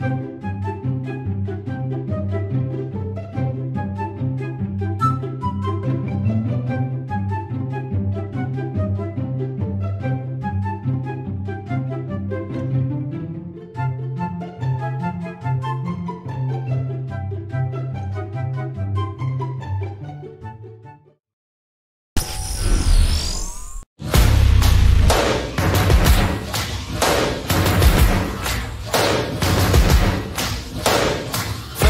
Música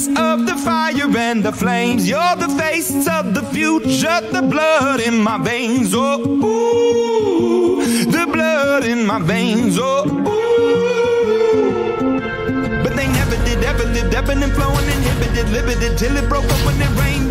grace of the fire and the flames. You're the face of the future, the blood in my veins. Oh, ooh, the blood in my veins. Oh, ooh. But they never did, ever lived, ebbing and flowing, inhibited, limited, till it broke up when it rained